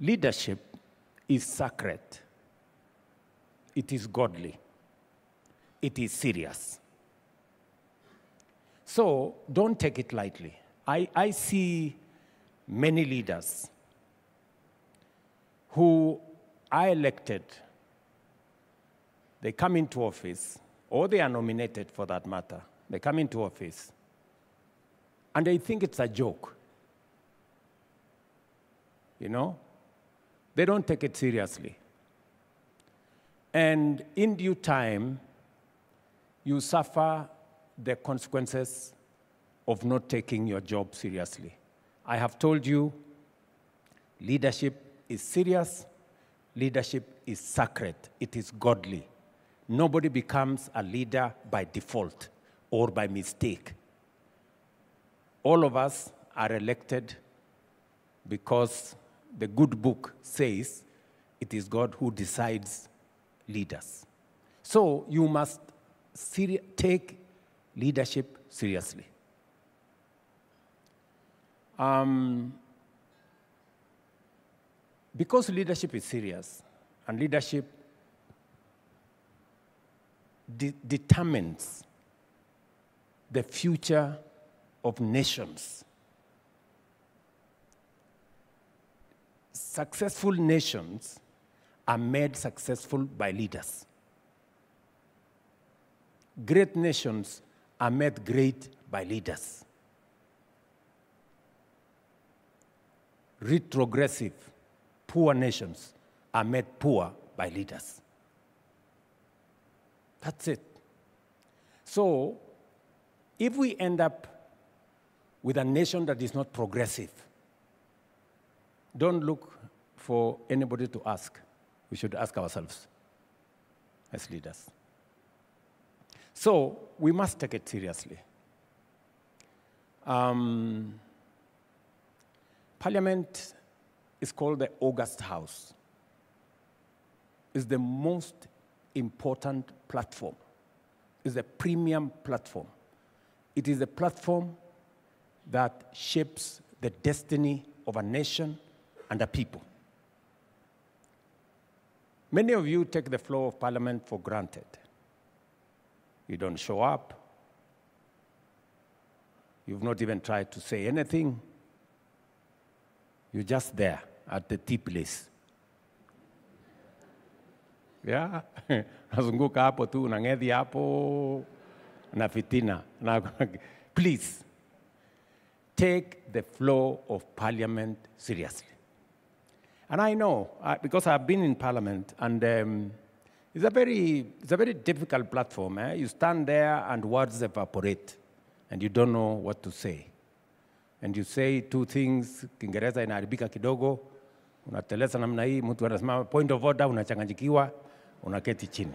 Leadership is sacred, it is godly, it is serious. So don't take it lightly. I, I see many leaders who are elected, they come into office, or they are nominated for that matter. They come into office, and they think it's a joke. You know? They don't take it seriously. And in due time, you suffer the consequences of not taking your job seriously. I have told you leadership is serious, leadership is sacred, it is godly. Nobody becomes a leader by default or by mistake. All of us are elected because the good book says it is God who decides leaders. So you must take leadership seriously. Um, because leadership is serious and leadership de- determines the future of nations. Successful nations are made successful by leaders. Great nations are made great by leaders. Retrogressive, poor nations are made poor by leaders. That's it. So, if we end up with a nation that is not progressive, don't look for anybody to ask. We should ask ourselves as leaders. So we must take it seriously. Um, Parliament is called the August House. It's the most important platform. It's a premium platform. It is a platform that shapes the destiny of a nation and the people. Many of you take the floor of Parliament for granted. You don't show up. You've not even tried to say anything. You're just there at the tea place. Yeah? Nazunguka hapo tu, unang'edhi hapo na fitina. Na- Please, take the floor of Parliament seriously. And I know, uh, because I've been in Parliament, and um, it's, a very, it's a very difficult platform. Eh? You stand there and words evaporate, and you don't know what to say. And you say two things, Kiingereza inaharibika kidogo, unateleza namna hii, mtu anasema point of order, unachanganyikiwa, unaketi chini.